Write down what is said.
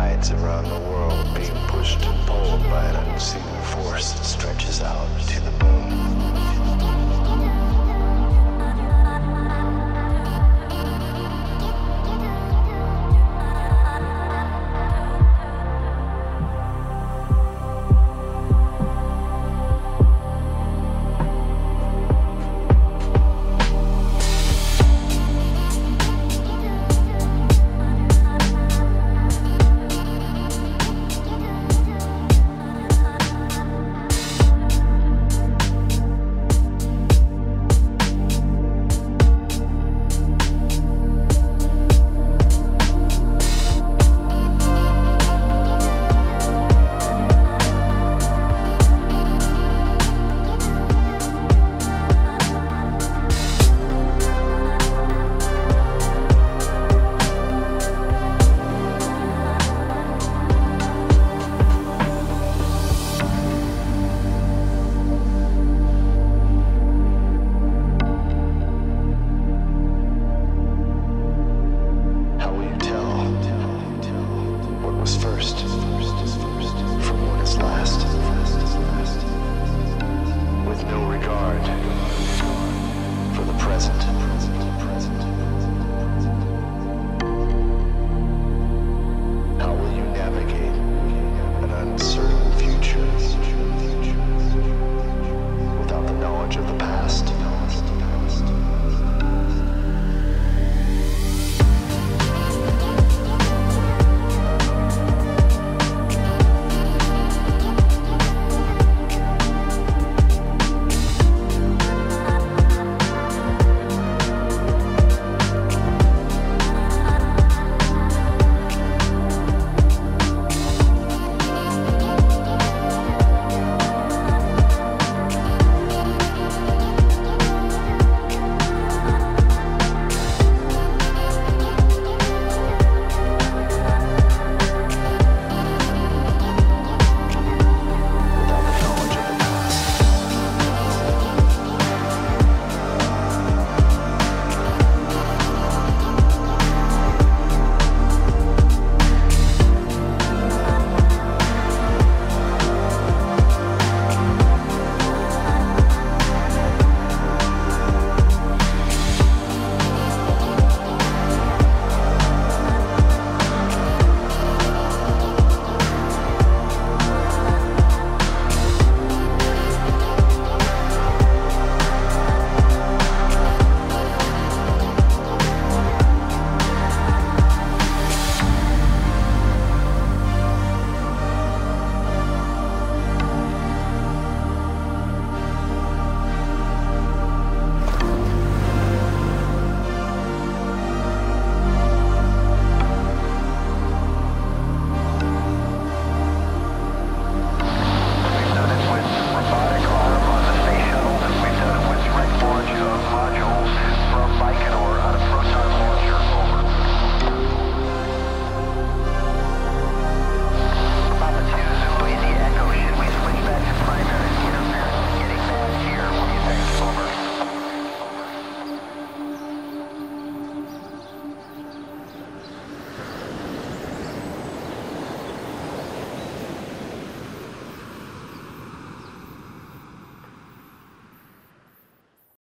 tides around the world being pushed and pulled by an unseen force that stretches out to the moon.